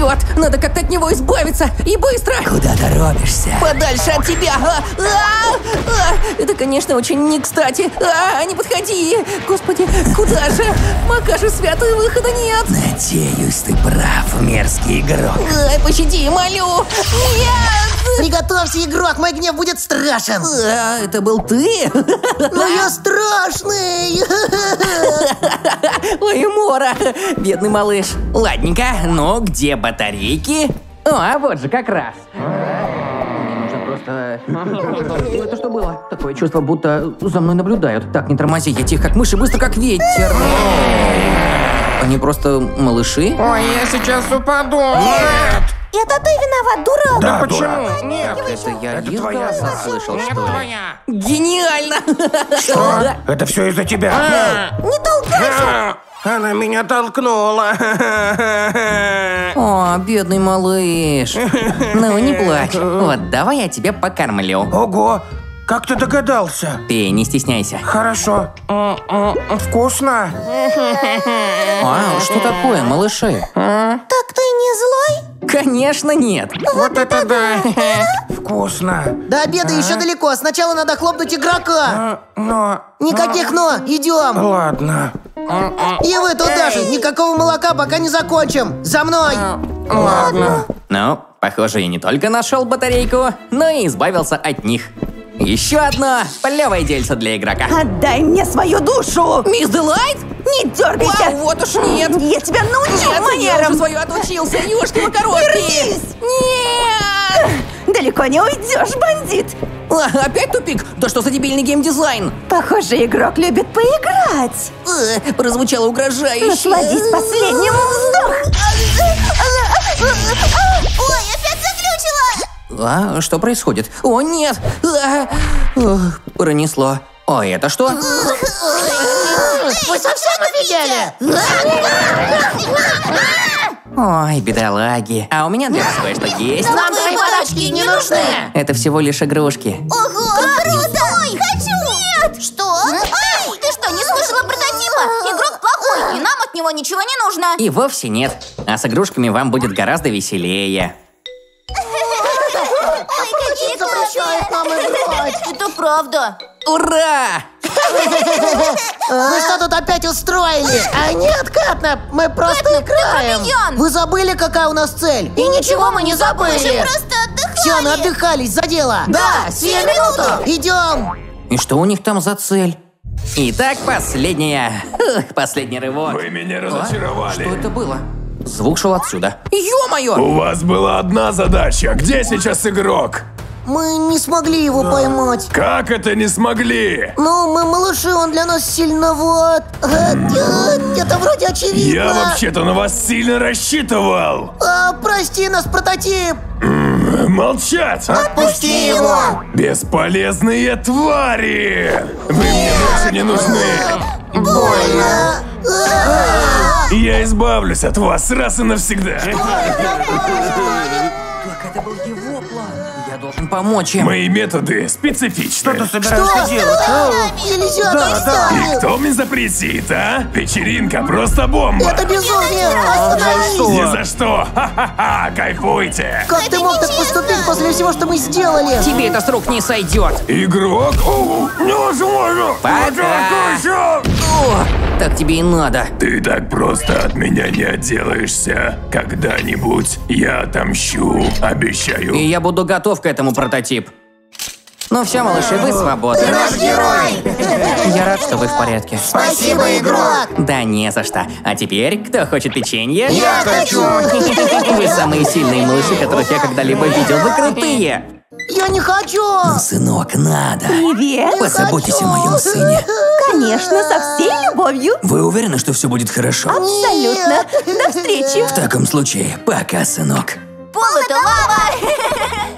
Черт, надо как-то от него избавиться. И быстро. Куда торопишься? Подальше от тебя! А, а, а. Это, конечно, очень не кстати. А, не подходи! Господи, куда же? Макаша святый, выхода нет! Надеюсь, ты прав, мерзкий игрок. Ай, пощади, молю! Нет! Приготовься, игрок, мой гнев будет страшен. А, это был ты? Но я страшный. Ой, Мора, бедный малыш. Ладненько, но где батарейки? О, а вот же как раз. Просто... Ну, Это что было? Такое чувство, будто за мной наблюдают. Так, не тормози, я тихо как мышь и быстро как ветер. Они просто малыши? Ой, я сейчас упаду. Нет! Это ты виноват, дурак! Да почему? Нет. Это я Это твоя голоса Саша. слышал, Нет, что ли? твоя. Гениально! Это все из-за тебя. Не толкайся! А, Она меня толкнула. О, бедный малыш. Ну, не плачь. Вот, давай я тебя покормлю. Ого, как ты догадался? Ты не стесняйся. Хорошо. М, м, Вкусно. А, что такое, малыши? Так ты не злой? Конечно, нет. Вот это да. Вкусно. До обеда еще далеко, сначала надо хлопнуть игрока. А, Но... Никаких но, идем. Ладно. И вы туда же, никакого молока пока не закончим. За мной. Ладно. Ну, похоже, я не только нашел батарейку, но и избавился от них. Еще одно плевое дельце для игрока. Отдай мне свою душу! Мисс Делайт? Не дергайся! Вау, вот уж нет. Я тебя научу Нет, я уже манерам! свою отучился. Ёшки макарошки. Вернись! Нет! Далеко не уйдешь, бандит! А, Опять тупик? Да что за дебильный геймдизайн? Похоже, игрок любит поиграть. Э, Прозвучало угрожающе. Насладись последним А, что происходит? О, нет! А, ох, пронесло. О, это что? Вы совсем офигели? Ой, бедолаги. А у меня для вас кое-что есть. Нам твои подачки не нужны! Это всего лишь игрушки. Ого, круто! Ой, хочу! Нет! Что? Ай, ты что, не слышала прототипа? Игрок плохой, и нам от него ничего не нужно. И вовсе нет. А с игрушками вам будет гораздо веселее. Запрещает нам играть. Это правда. Ура! Вы что тут опять устроили? А нет, Катна, мы просто Катнап, ты играем. Вы забыли, какая у нас цель? И ничего мы не забыли. Мы же просто отдыхали. Все, надыхались за дело. Да, сию минуту. Идем. И что у них там за цель? Итак, последняя. Последний рывок. Вы меня А? разочаровали. Что это было? Звук шел отсюда. Ё-моё! У вас была одна задача. Где сейчас игрок? Мы не смогли его поймать. Как это не смогли? Ну, мы малыши, он для нас сильноват. А, Это вроде очевидно. Я вообще-то на вас сильно рассчитывал. А, прости нас, прототип. Молчать! Отпусти его. Бесполезные твари! Вы мне больше не нужны. Больно. Я избавлюсь от вас раз и навсегда. Помочь им. Мои методы специфичны. Что ты собираешься делать? Нельзя так И ставить. кто мне запретит, а? Вечеринка просто бомба. Это безумие. Остановись. Ни за что! Ха-ха-ха! Кайфуйте! Как ты мог так поступить после всего, что мы сделали? Тебе это с рук не сойдет. Игрок? О, невозможно! Пока. Пока. Так тебе и надо. Ты так просто от меня не отделаешься. Когда-нибудь я отомщу, обещаю. И я буду готов к этому, прототип. Ну все, малыши, вы свободны. Наш герой. Я рад, что вы в порядке. Спасибо, игрок. Да не за что. А теперь, кто хочет печенье? Я хочу. Вы самые сильные малыши, которых я когда-либо видел. Вы крутые. Я не хочу. Сынок, надо. Привет! Позаботьтесь о моем сыне. Конечно, со всей любовью! Вы уверены, что все будет хорошо? Абсолютно! До встречи! В таком случае, пока, сынок. Пол это лава.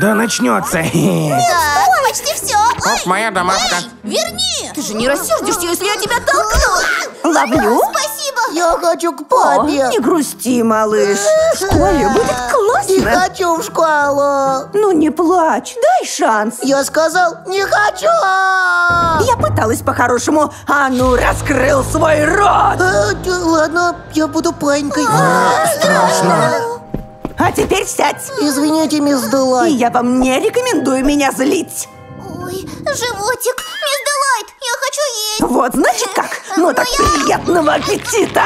Да начнется. Да, почти все. Оп, моя домашка. Верни. Ты же не рассердишься, если я тебя толкну. Ловлю! Спасибо. Я хочу к О, папе. не грусти, малыш! В школе будет Не классно! хочу в школу. Ну не плачь, дай шанс! Я сказал, не хочу. Я пыталась по-хорошему, а ну раскрыл свой рот! А, д- ладно, я буду панькой. Страшно! А теперь сядь. Извините, мисс И Делайт. я вам не рекомендую меня злить. Ой, животик. Мисс Делайт, я хочу есть. Вот значит как. Ну так приятного аппетита.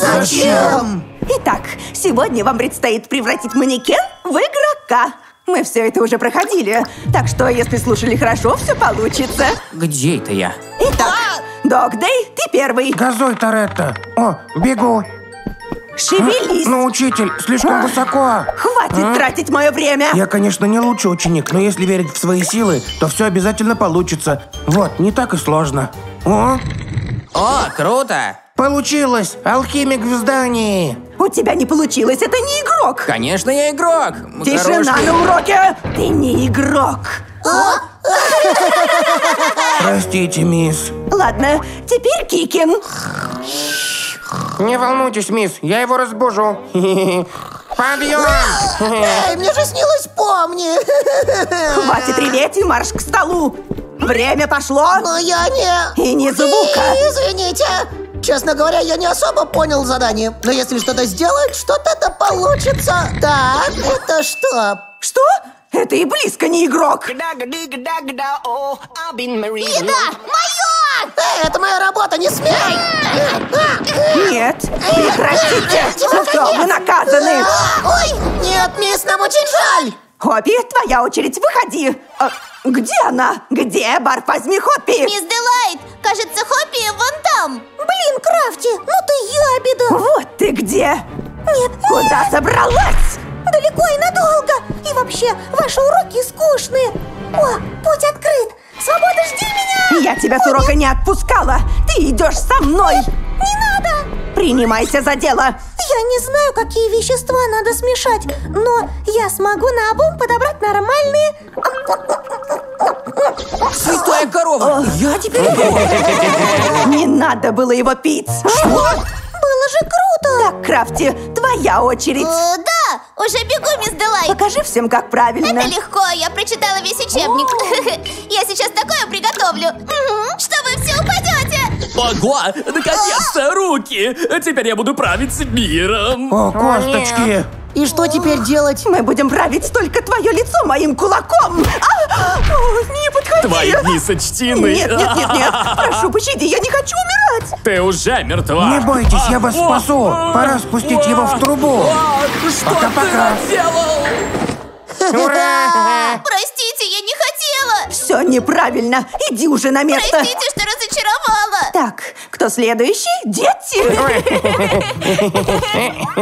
Зачем? Итак, сегодня вам предстоит превратить манекен в игрока. Мы все это уже проходили, так что если слушали хорошо, все получится. Где это я? Итак, Дог Дэй, ты первый. Газуй, Торетто. О, бегу. Шевелись. Ну, учитель, слишком высоко. Хватит тратить мое время. Я, конечно, не лучший ученик, но если верить в свои силы, то все обязательно получится. Вот, не так и сложно. О, О, круто! получилось! Алхимик в здании! У тебя не получилось, это не игрок. Конечно, я игрок. Тишина Хороший. на уроке. Ты не игрок. Простите, мисс. Ладно, теперь Кикин. Не волнуйтесь, мисс, я его разбужу. Подъем! Эй, мне же снилось, помни. Хватит реветь и марш к столу. Время пошло. Но я не... И ни звука. Извините. Честно говоря, я не особо понял задание. Но если что-то сделать, что-то да получится. Так, это что? Что? Это и близко не игрок. Еда, мое! Эй, это моя работа, не смей! Нет, прекратите. Ну все, вы наказаны. Ой, нет, мисс, нам очень жаль. Хоппи, твоя очередь, выходи. А, где она? Где? Барф, возьми Хоппи. Мисс Делайт, кажется, Хоппи вон там. Блин, Крафти, ну ты ябеда. Вот ты где. Нет, Куда собралась? Далеко и надолго. И вообще, ваши уроки скучные. О, путь открыт. Свобода, жди меня. Я тебя с урока не отпускала. Ты идешь со мной. Не надо. Принимайся за дело. Я не знаю, какие вещества надо смешать, но я смогу на обум подобрать нормальные... Святая корова! Я теперь. Не надо было его пить. Было же круто! Так, Крафти, твоя очередь. Э, да, уже бегу, мисс Делайт. Покажи всем, как правильно. Это легко, я прочитала весь учебник. Я сейчас такое приготовлю, что вы все упадете. Ого! Наконец-то руки! Теперь я буду править миром! О, косточки! И что теперь делать? Мы будем править только твое лицо моим кулаком. А! О, не подходи. Твои дни сочтены! Нет, нет, нет, нет. Прошу, пощади, я не хочу умирать. Ты уже мертва! Не бойтесь, я вас спасу! Пора спустить его в трубу! Что Пока-пока. ты наделал? Ура! Простите, я не хотела. Неправильно. Иди уже на место. Простите, что разочаровала. Так, кто следующий? Дети!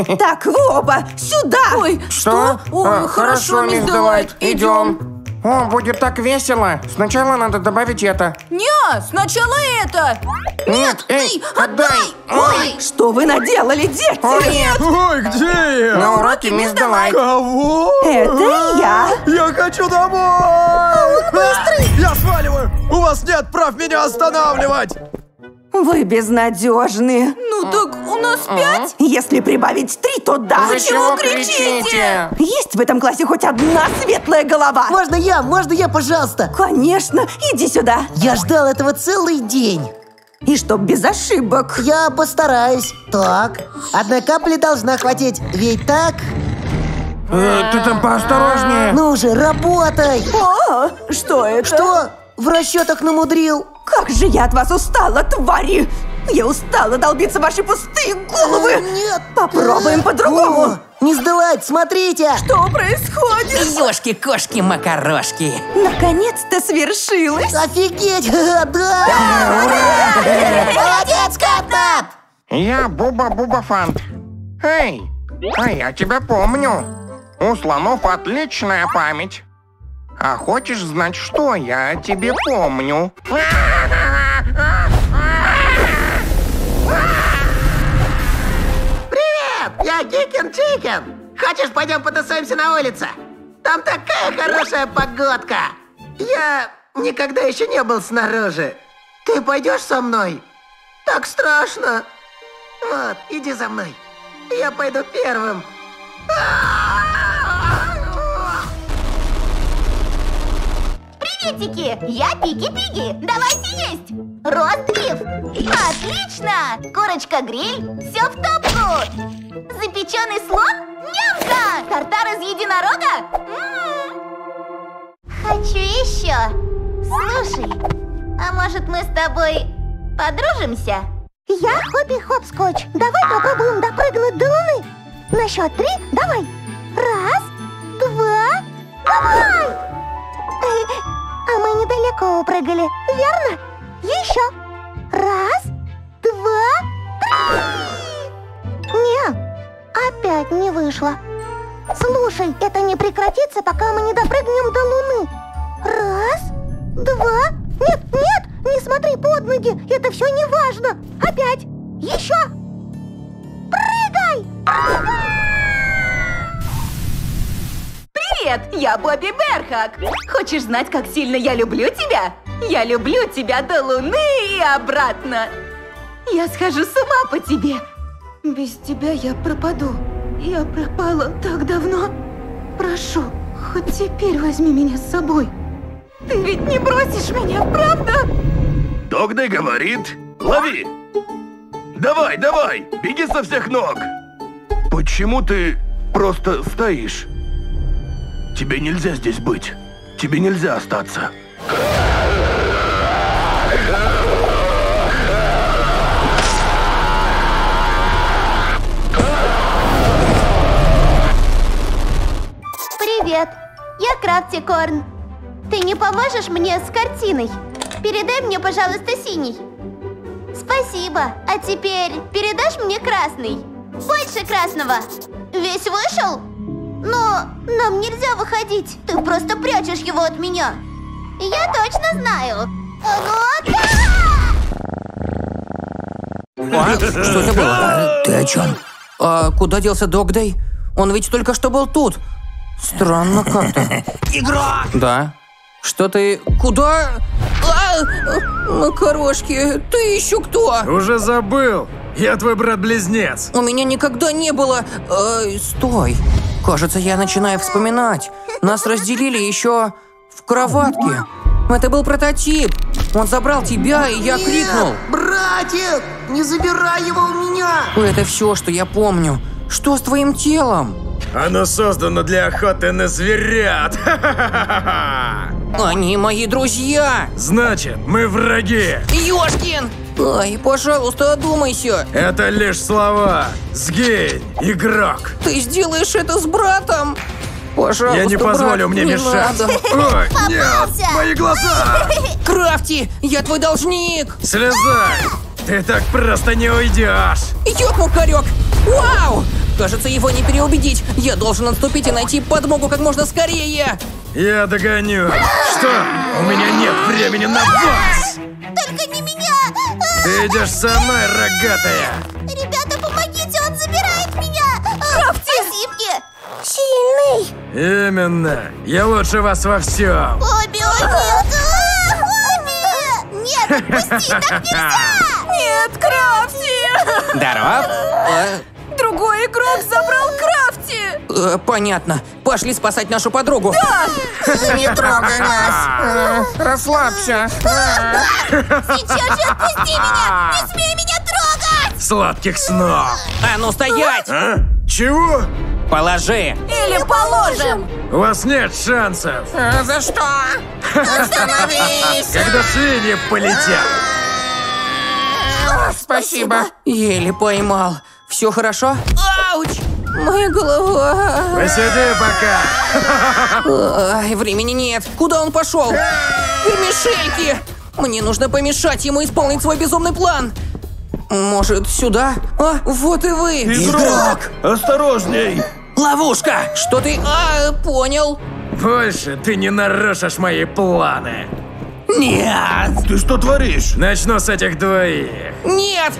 Так, вы оба, сюда! Ой, Что? А, хорошо, мисс Делайт, идем. О, будет так весело. Сначала надо добавить это. Не, сначала это. Нет, эй, отдай! Ой! Что вы наделали, дети? О, нет! Ой, где я? На уроке мисс Делайт. Кого? Это я. Я хочу домой! Быстрый! Я сваливаю! У вас нет прав меня останавливать! Вы безнадежны. Ну так у нас пять. Если прибавить три, то да. Вы чего кричите? Есть в этом классе хоть одна светлая голова? Можно я, можно я, пожалуйста? Конечно, иди сюда. Я ждал этого целый день. И чтоб без ошибок. Я постараюсь. Так, одной капли должна хватить. Ведь так? Э, ты там поосторожнее. Ну же, работай! О, что это? Что? В расчетах намудрил? Как же я от вас устала, твари! Я устала долбиться в ваши пустые головы! Нет! Попробуем по-другому! не сдавать, смотрите! Что происходит? Ёшки-кошки-макарошки. Наконец-то свершилось! Офигеть! Да! Молодец, Катнап! Я Буба-Буба Фант. Эй, а я тебя помню. У слонов отличная память. А хочешь знать, что я тебе помню? Привет! Я Кикен Чикен! Хочешь, пойдем потусуемся на улице? Там такая хорошая погодка! Я никогда еще не был снаружи. Ты пойдешь со мной? Так страшно. Вот, иди за мной. Я пойду первым. Приветики! Я Пики-Пиги! Давайте есть! Рост-биф! Отлично! Курочка-гриль! Все в топку! Запеченный слон? Нямка! Тартар из единорога? М-м. Хочу еще! Слушай, а может мы с тобой подружимся? Я Хоппи-Хопскотч. Давай попробуем допрыгнуть до Луны. На счет три давай. Раз, два, давай! А мы недалеко упрыгали, верно? Еще. Раз, два, три. Не, опять не вышло. Слушай, это не прекратится, пока мы не допрыгнем до Луны. Раз, два... Нет, нет, не смотри под ноги, это все не важно. Опять, еще. Прыгай! Привет, я Бобби Берхак. Хочешь знать, как сильно я люблю тебя? Я люблю тебя до Луны и обратно. Я схожу с ума по тебе. Без тебя я пропаду. Я пропала так давно. Прошу, хоть теперь возьми меня с собой. Ты ведь не бросишь меня, правда? Догдай говорит, лови! Давай, давай, беги со всех ног! Почему ты просто стоишь? Тебе нельзя здесь быть. Тебе нельзя остаться. Привет, я Крафтикорн. Ты не поможешь мне с картиной? Передай мне, пожалуйста, синий. Спасибо. А теперь передашь мне красный? Больше красного. Весь вышел? Но нам нельзя выходить. Ты просто прячешь его от меня. Я точно знаю. Ну, да! А? Что это было? Ты о чем? А куда делся Догдей? Он ведь только что был тут. Странно как-то. Игрок! Да. Что ты... Куда? А, Макарошки, ты еще кто? Уже забыл. Я твой брат-близнец. У меня никогда не было... Э, стой. Кажется, я начинаю вспоминать. Нас разделили еще в кроватке. Это был прототип. Он забрал тебя, и я крикнул. Братик, не забирай его у меня! Это все, что я помню. Что с твоим телом? Оно создано для охоты на зверят. Они мои друзья. Значит, мы враги. Ёшкин! Ай, пожалуйста, одумайся. Это лишь слова. Сгинь, игрок. Ты сделаешь это с братом? Пожалуйста, Я не позволю брат, мне не мешать. надо. Ой, нет, мои глаза. Крафти, я твой должник. Слезай. Ты так просто не уйдешь. Ёк-мукарёк! Вау! Кажется, его не переубедить. Я должен отступить и найти подмогу как можно скорее. Я догоню. Что? У меня нет времени на вас. Ты идешь со мной, рогатая. Ребята, помогите, он забирает меня! Крафти! Спасибки! Сильный. Именно. Я лучше вас во всем. Обе, о, нет! А, Обе! Нет, отпусти, так нельзя! Нет, Крафти! Здоров. Другой игрок забрал! Э, понятно. Пошли спасать нашу подругу. Не трогай нас. Расслабься. Сейчас же отпусти меня! Не смей меня трогать! Сладких снов. А ну стоять! А? Чего? Положи. Или положим! У вас нет шансов. Э, За что? Остановись. Когда свиньи полетят. Спасибо. Еле поймал. Все хорошо? Моя голова. Посиди пока. Ай, времени нет. Куда он пошел? Вермишельки! Мне нужно помешать ему исполнить свой безумный план. Может, сюда? А, вот и вы. Игрок, осторожней! Ловушка! Что ты... А, понял. Больше ты не нарушишь мои планы. Нет! Ты что творишь? Начну с этих двоих. Нет!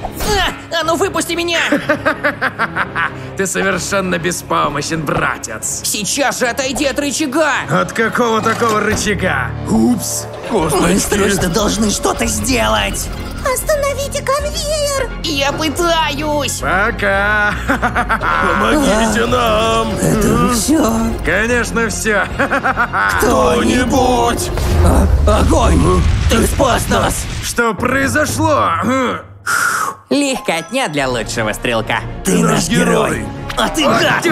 А, а ну выпусти меня! Ты совершенно беспомощен, братец. Сейчас же отойди от рычага! От какого такого рычага? Упс, Мы косточки. срочно должны что-то сделать! Останови Уберите конвейер! Я пытаюсь! Пока. Помогите нам! Конечно, все. Кто-нибудь! Огонь! Ты спас нас! Что произошло? Легкотня для лучшего стрелка. Ты наш герой! А ты гад!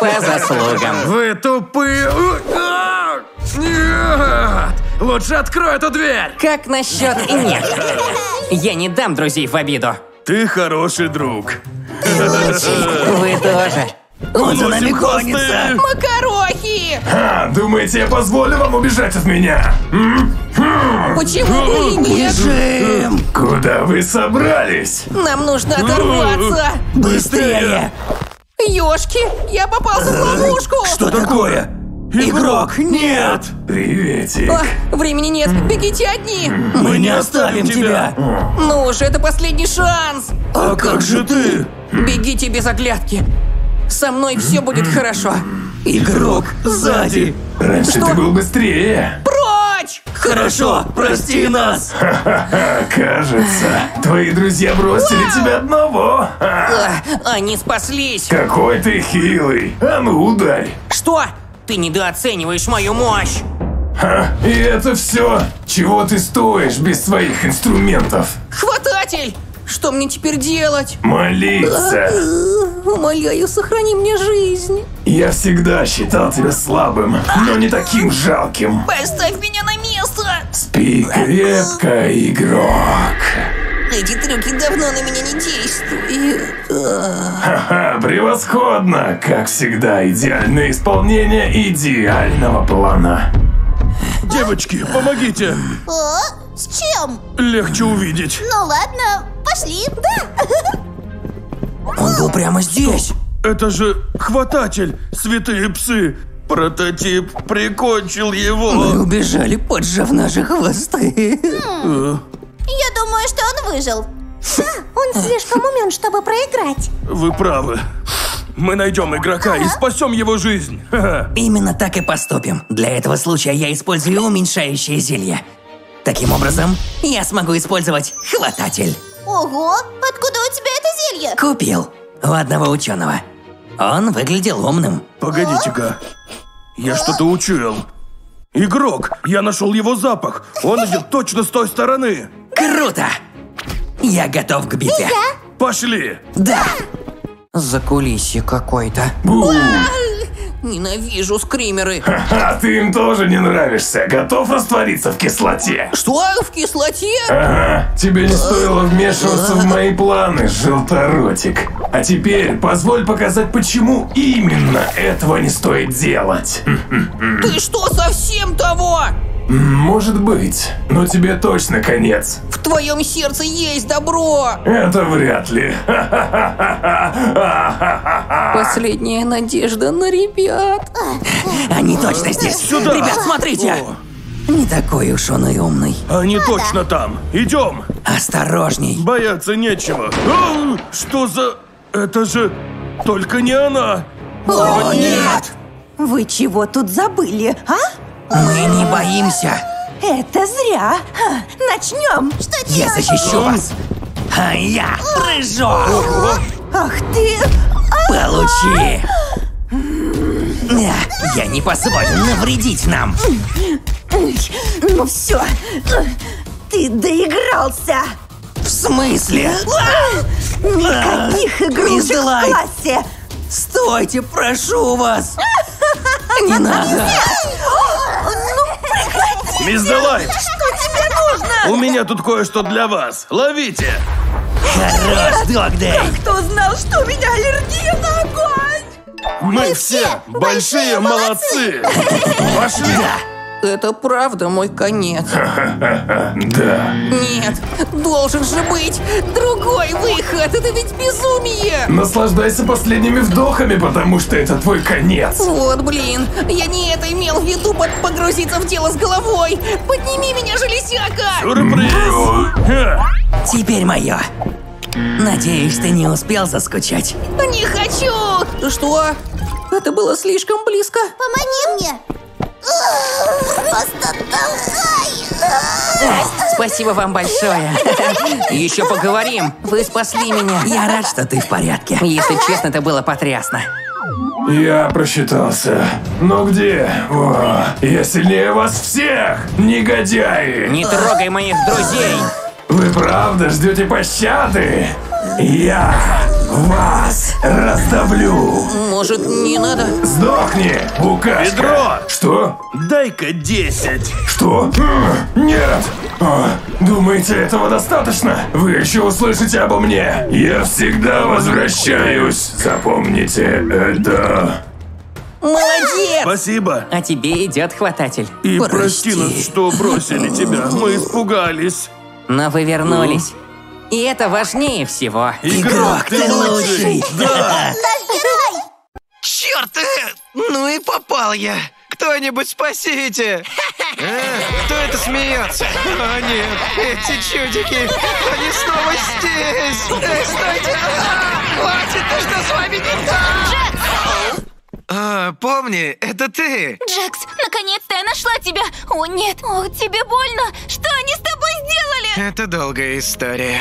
По заслугам. Вы тупые. А! Нет! Лучше открой эту дверь. Как насчет нет? Я не дам друзей в обиду. Ты хороший друг. Вы тоже. Он за нами гонится. Макарохи! А, думаете, я позволю вам убежать от меня? М? Почему бы и нет? Бежим! Куда вы собрались? Нам нужно оторваться! Быстрее! Ёшки, я попался в ловушку! Что такое? Игрок, нет! Приветик. А, времени нет, бегите одни! Мы не оставим тебя! Ну уж, это последний шанс! А как же ты? Бегите без оглядки. Со мной все будет хорошо. Игрок, сзади! Раньше Что? ты был быстрее. Прочь! Хорошо, прости нас! Кажется, твои друзья бросили тебя одного. А, они спаслись. Какой ты хилый. А ну ударь. Что? Ты недооцениваешь мою мощь. Ха, и это все? Чего ты стоишь без своих инструментов? Хвататель! Что мне теперь делать? Молиться. Умоляю, сохрани мне жизнь. Я всегда считал тебя слабым, но не таким жалким. Поставь меня на место. Спи крепко, игрок. Эти трюки давно на меня не действуют. Ха-ха, превосходно! Как всегда, идеальное исполнение идеального плана. Девочки, помогите! О, с чем? Легче увидеть. Ну ладно, пошли. Да. Он был прямо здесь. Это же хвататель, святые псы. Прототип прикончил его. убежали, поджав наши хвосты. Э, Я думаю, что он выжил. Да, он слишком умен, чтобы проиграть. Вы правы. Мы найдем игрока и спасем его жизнь. Именно так и поступим. Для этого случая я использую уменьшающее зелье. Таким образом, я смогу использовать хвататель. Ого, откуда у тебя это зелье? Купил у одного ученого. Он выглядел умным. Погодите-ка. Я что-то учуял. Игрок, я нашел его запах. Он идет точно с той стороны. Круто! Я готов к битве. Пошли. Да. Закулисье какой-то. Ненавижу скримеры. А ты им тоже не нравишься. Готов раствориться в кислоте? Что? В кислоте? Ага, тебе не стоило вмешиваться в мои планы, желторотик. А теперь позволь показать, почему именно этого не стоит делать. Ты что, совсем того? Может быть, но тебе точно конец. В твоем сердце есть добро. Это вряд ли. Последняя надежда на ребят. Они точно здесь. Сюда. Ребят, смотрите. О, Не такой уж он и умный. они точно там. Идем. Осторожней. Бояться нечего. Ау, что за... Это же... Только не она. О, нет! Вы чего тут забыли, а? Мы не боимся. Это зря. Ха, Начнем. Что Я делать? защищу вас. А я прыжок. Ах ты! Получи. Да, Я не позволю навредить нам. Ну все, ты доигрался. В смысле? Никаких игрушек Мисс в классе. Стойте, прошу вас. Не надо. Мисс Делайт, Что тебе нужно? у меня тут кое-что для вас. Ловите. Хорош, Догдей. Кто знал, что у меня аллергия на огонь? Мы все большие молодцы. Пошли. Это правда мой конец. Да. Нет, должен же быть другой выход. Это ведь безумие. Наслаждайся последними вдохами, потому что это твой конец. Вот блин, я не это имел в виду под погрузиться в дело с головой. Подними меня, железяка. Сюрприз. Теперь мое. Надеюсь, ты не успел заскучать. Не хочу. Что? Это было слишком близко. Помоги мне. Просто толкай! Спасибо вам большое. Еще поговорим. Вы спасли меня. Я рад, что ты в порядке. Если честно, это было потрясно. Я просчитался. Но где? О, я сильнее вас всех, негодяи! Не трогай моих друзей. Вы правда ждете пощады? Я вас раздавлю. Может, не надо? Сдохни, букашка. Ведро! Что? Дай-ка 10. Что? М, Нет! О, думаете, этого достаточно? Вы еще услышите обо мне. Я всегда возвращаюсь. Запомните это. Молодец! Спасибо. А тебе идет хвататель. И прости нас, что бросили тебя. Мы испугались. Но вы вернулись. И это важнее всего. Игрок, ты лучший. Да. Черт! э, Ну и попал я! Кто-нибудь спасите! Э, кто это смеется? О нет, эти чудики! Они снова здесь! Э, стойте! А, Хватит, да что с вами не так? А, помни, это ты! Джекс, наконец-то я нашла тебя! О, нет! О, тебе больно! Что они с тобой сделали? Это долгая история.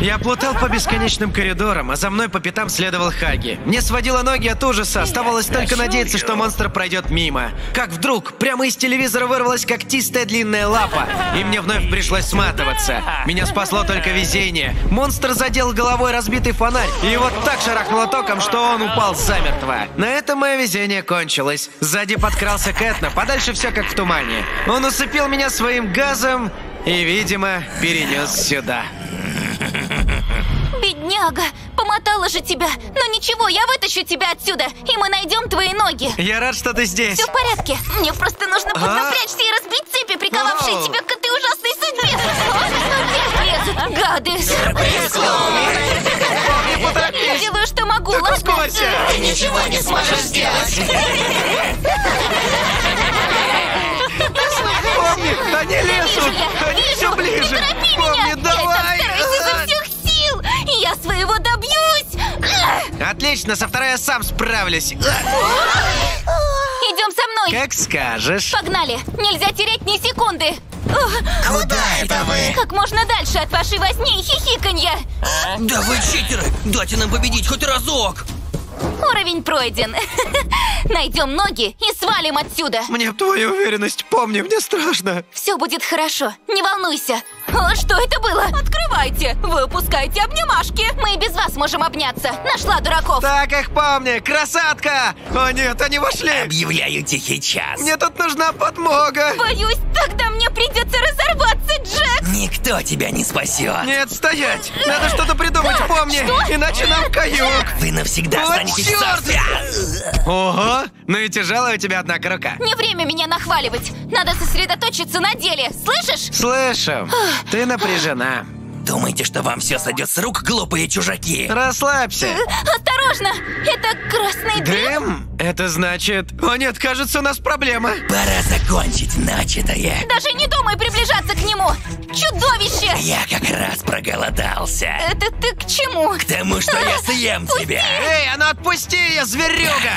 Я плутал по бесконечным коридорам, а за мной по пятам следовал Хаги. Мне сводило ноги от ужаса, оставалось только надеяться, что монстр пройдет мимо. Как вдруг прямо из телевизора вырвалась когтистая длинная лапа, и мне вновь пришлось сматываться. Меня спасло только везение. Монстр задел головой разбитый фонарь, и его так шарахнуло током, что он упал замертво. На этом мое везение кончилось. Сзади подкрался Кэтна, подальше все как в тумане. Он усыпил меня своим газом и, видимо, перенес сюда. Бедняга! Помотала же тебя! Но ничего, я вытащу тебя отсюда, и мы найдем твои ноги! Я рад, что ты здесь. Все в порядке. Мне просто нужно поднапрячься и разбить цепи, приковавшие Оу. тебя к этой ужасной судьбе. Гады. Я ладно? Ускорься! Ничего не сможешь сделать! Помни, они лезут! Они все ближе! Помни, давай! Я так стараюсь изо всех сил! И я своего добьюсь! Отлично, со второй я сам справлюсь. Идем со мной! Как скажешь. Погнали! Нельзя терять ни секунды! Куда это вы? Как можно дальше от вашей возни и хихиканья? Да вы читеры! Дайте нам победить хоть разок! Уровень пройден. Найдем ноги и свалим отсюда. Мне б твою уверенность, помни, мне страшно. Все будет хорошо, не волнуйся. О, что это было? Открывайте. Вы упускаете обнимашки. Мы и без вас можем обняться. Нашла дураков. Так их помни, красотка! О нет, они вошли! Объявляю тихий час. Мне тут нужна подмога! Боюсь, тогда мне придется разорваться, Джек. Никто тебя не спасет. Нет, стоять! Надо что-то придумать, помни! Что? Иначе нам каюк! Вы навсегда Вот останетесь чёрт! царстве. Ого! Ну и тяжелая у тебя, однако, рука. Не время меня нахваливать. Надо сосредоточиться на деле. Слышишь? Слышу, ты напряжена. Думаете, что вам все сойдет с рук, глупые чужаки? Расслабься. Осторожно! Это красный дым. Дым? Это значит... О нет, кажется, у нас проблема. Пора закончить начатое. Даже не думай приближаться к нему. Чудовище! Я как раз проголодался. Это ты к чему? К тому, что я съем тебя. Эй, а ну отпусти, я зверюга!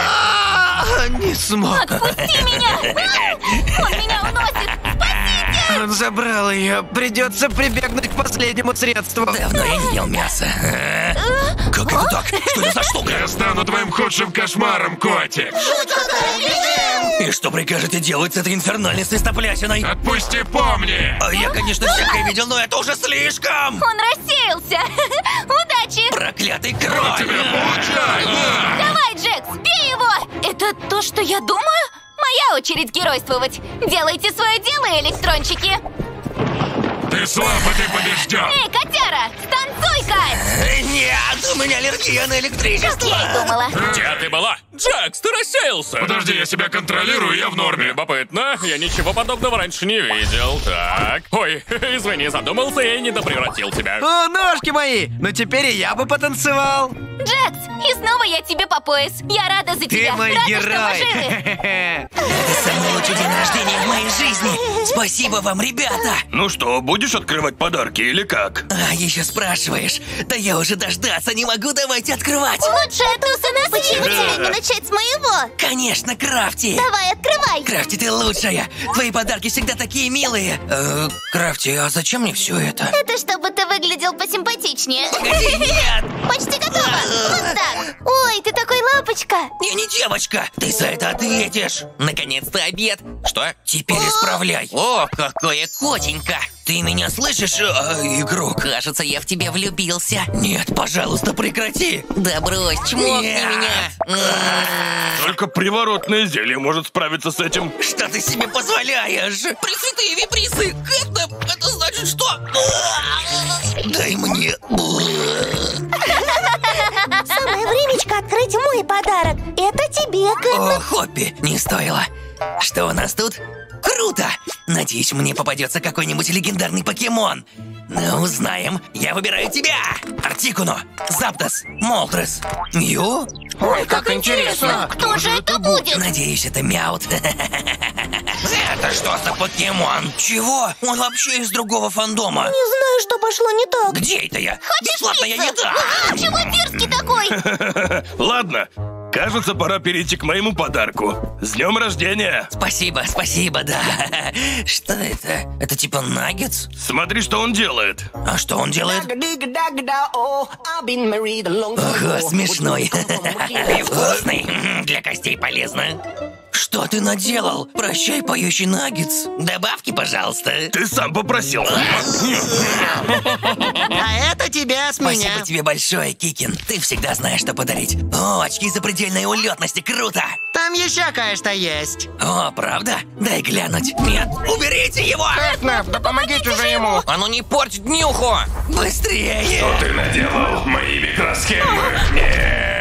А, Не смог. Отпусти меня! Он меня уносит! Он забрал ее. Придется прибегнуть к последнему средству. Давно я не ел мясо. А? Как это так? Что это за штука? Я стану твоим худшим кошмаром, котик. И что прикажете делать с этой инфернальной свистоплясиной? Отпусти, помни. А Я, конечно, всякое видел, но это уже слишком! Он рассеялся! Удачи! Проклятый кроль! Давай, Джекс, бей его! Это то, что я думаю? Моя очередь геройствовать. Делайте свое дело, электрончики. Ты слабо, ты побежден. Эй, котяра, станцуй-ка! Э, Нет, у меня аллергия на электричество! Я и думала. Где ты была? Джекс, ты рассеялся! Подожди, я себя контролирую, я в норме. Любопытно, я ничего подобного раньше не видел. Так. Ой, извини, задумался и не допревратил тебя. О, ножки мои! Ну теперь и я бы потанцевал. Джекс, и снова я тебе по пояс. Я рада за Ты тебя. мой рада, герой. что мы живы. Это самый лучший день рождения в моей жизни! Спасибо вам, ребята! Ну что, будешь открывать подарки или как? А, еще спрашиваешь? Да я уже дождаться не могу, давайте открывать! Лучшая туса на свете! Почему тебя не начать с моего. Конечно, Крафти! Давай, открывай. Крафти, ты лучшая! Твои подарки всегда такие милые! Э, Крафти, а зачем мне все это? Это чтобы ты выглядел посимпатичнее. Погоди, нет! Почти готово. Вот так. Ой, ты такой лапочка. Я не девочка! Ты за это ответишь! Наконец-то обед! Что? Теперь исправляй! О, какое котенько! Ты меня слышишь, э, игрок? Кажется, я в тебя влюбился. Нет, пожалуйста, прекрати! Да брось, чмокни Нет. меня. Только приворотное зелье может справиться с этим. Что ты себе позволяешь? Пресвятые виприсы! Кэтнап, это значит что? Дай мне... Самое времечко открыть мой подарок. Это тебе, Кэт. О, Хоппи, не стоило. Что у нас тут? Круто! Надеюсь, мне попадется какой-нибудь легендарный покемон. Ну, узнаем. Я выбираю тебя! Артикуно, Заптос, Молтрес, Мью. Ой, как интересно. Кто же это будет? Надеюсь, это Мяут. Это что за покемон? Чего? Он вообще из другого фандома. Не знаю, что пошло не так. Где это я? Хочешь Бесплатная пиццу? еда! Ага, чего дерзкий такой? Ладно, кажется, пора перейти к моему подарку. С днем рождения! Спасибо, спасибо, да. Что это? Это типа наггетс? Смотри, что он делает. А что он делает? Ого, смешной. И вкусный. Для костей полезно. Что ты наделал? Прощай, поющий наггетс. Добавки, пожалуйста. Ты сам попросил. А это тебе с меня. Спасибо тебе большое, Кикин. Ты всегда знаешь, что подарить. О, очки запредельной улетности, круто! Там еще кое-что есть. О, правда? Дай глянуть. Нет, уберите его! Кэтнап, да помогите же ему. А ну не порть днюху! Быстрее! Что ты наделал? Мои микросхемы? Нет!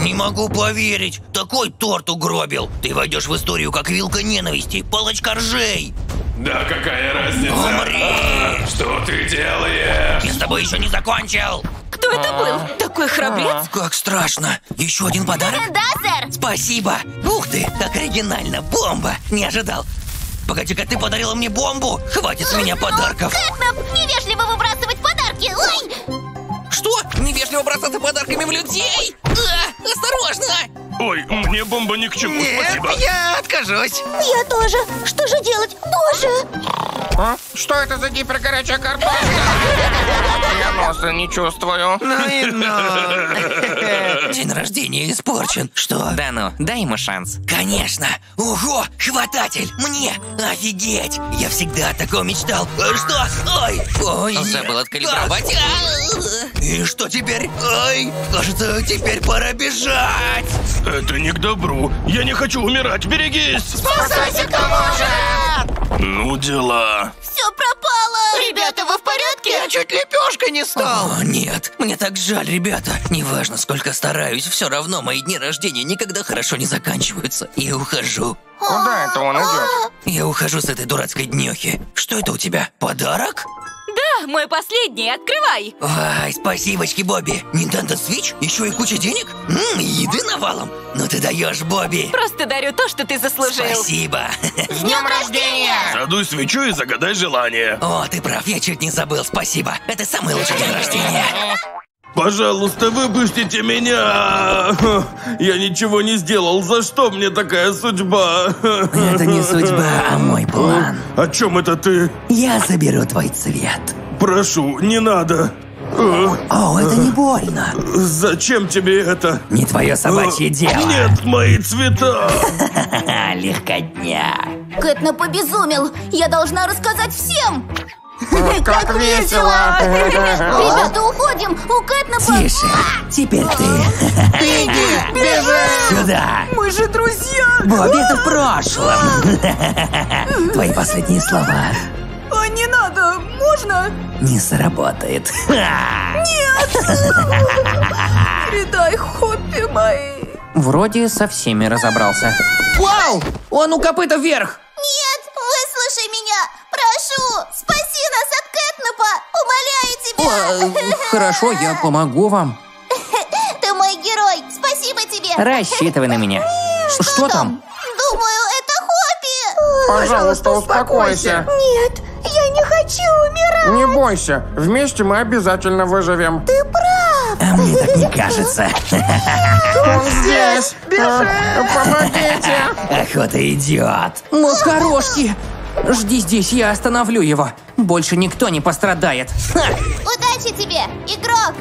Не могу поверить! Такой торт угробил! Ты войдешь в историю как вилка ненависти, палочка ржей! Да какая разница? Умри! А, что ты делаешь? Я с тобой еще не закончил! Кто это был? Такой храбрец? Как страшно! Еще один подарок? Да, сэр. Спасибо! Ух ты, как оригинально! Бомба! Не ожидал! Погоди-ка, ты подарила мне бомбу! Хватит с меня подарков! Кэтнап, невежливо выбрасывать подарки. Ой, Что? Невежливо бросаться подарками в людей? Осторожно! Ой, мне бомба ни к чему, спасибо. я откажусь! Я тоже. Что же делать? Тоже. А? Что это за гипергорячая картошка? Я носа не чувствую. Ну и ну. День рождения испорчен. Что? Да ну, дай ему шанс. Конечно! Ого! Хвататель! Мне! Офигеть! Я всегда о таком мечтал! Что? Ой! Ой! Забыл откалибровать. И что теперь? Ой! Кажется, теперь пора бежать! Это не к добру. Я не хочу умирать, берегись! Спасайся, кто может. Ну, дела. все пропало. Ребята, вы в порядке? Я чуть лепешкой не стал. О, нет! Мне так жаль, ребята! Неважно, сколько стараюсь, все равно мои дни рождения никогда хорошо не заканчиваются. Я ухожу. Куда это он идет? Я ухожу с этой дурацкой днюхи. Что это у тебя? Подарок? Да, мой последний, открывай. Ай, спасибочки, Бобби. Nintendo Switch? Еще и куча денег? Ммм, еды навалом. Ну ты даешь, Бобби. Просто дарю то, что ты заслужил. Спасибо. С днем рождения. Задуй свечу и загадай желание. О, ты прав, я чуть не забыл, спасибо. Это самый лучший день рождения. Пожалуйста, выпустите меня! Я ничего не сделал. За что мне такая судьба? Это не судьба, а мой план. О чем это ты? Я заберу твой цвет. Прошу, не надо. О, это не больно. Зачем тебе это? Не твое собачье Э, дело. Нет, мои цвета. Легкотня. Кэтнап обезумел. Я должна рассказать всем. Как весело! Ребята, уходим. У Кэтнапа... Тише, теперь ты. Беги, бежи. Сюда. Мы же друзья. Бобби, это в прошлом. Твои последние слова А, не надо, можно? не сработает. Передай хобби мои. Вроде со всеми разобрался. Вау! Он у копыта вверх! Нет, выслушай меня. Прошу, спаси Кэтнапа. Умоляю тебя. О, хорошо, я помогу вам. Ты мой герой. Спасибо тебе. Рассчитывай на меня. Что там? Думаю, это Хоппи. Пожалуйста, успокойся. Нет, я не хочу умирать. Не бойся, вместе мы обязательно выживем. Ты прав. А мне так не кажется. Он здесь! А, Помогите! Охота идет. Макарошки! Жди здесь, я остановлю его. Больше никто не пострадает. Ха! Удачи тебе, игрок!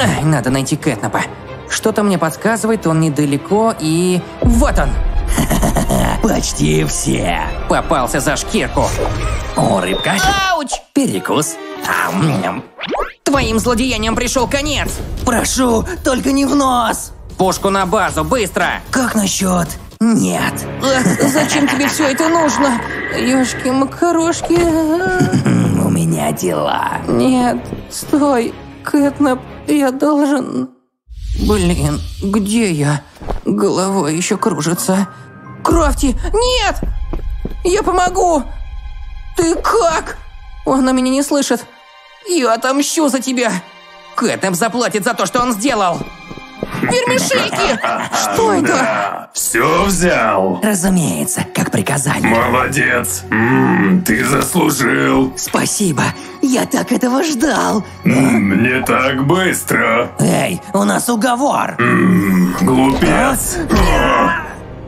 Ай, надо найти Кэтнапа. Что-то мне подсказывает, он недалеко и... Вот он! Почти все. Попался за шкирку. О, рыбка. Ауч! Перекус. Ам-ням. Твоим злодеяниям пришел конец! Прошу, только не в нос. Пушку на базу, быстро! Как насчет? Нет. Эх, зачем тебе все это нужно? Ёшки, макарошки. У меня дела. Нет, стой, Кэтнап, я должен... Блин, где я? Голова еще кружится. Крафти, нет! Я помогу! Ты как? Она меня не слышит. Я отомщу за тебя. Кэтнап заплатит за то, что он сделал. Вермишейки! Что это? Все взял. Разумеется, как приказали. Молодец. М, ты заслужил. Спасибо. Я так этого ждал. М, Не так быстро. Эй, у нас уговор. Глупец. О,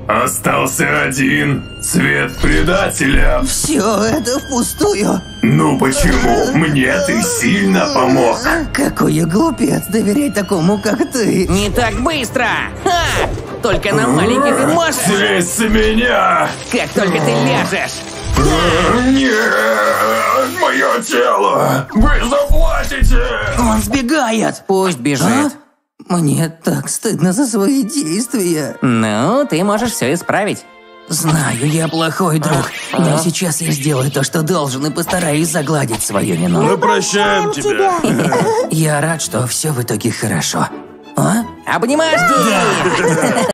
Остался один. Цвет предателя. Все это впустую. Ну почему? Мне ты сильно помог. Какой я глупец доверять такому, как ты. Не так быстро! Ха! Только на маленьких можешь... Слезь с меня! Как только ты ляжешь! Нет, мое тело! Вы заплатите! Он сбегает. Пусть бежит. Мне так стыдно за свои действия. Ну, ты можешь все исправить. Знаю, я плохой друг, но сейчас я сделаю то, что должен, и постараюсь загладить свою вину. Мы прощаем тебя. Я рад, что все в итоге хорошо. А? Обнимашки!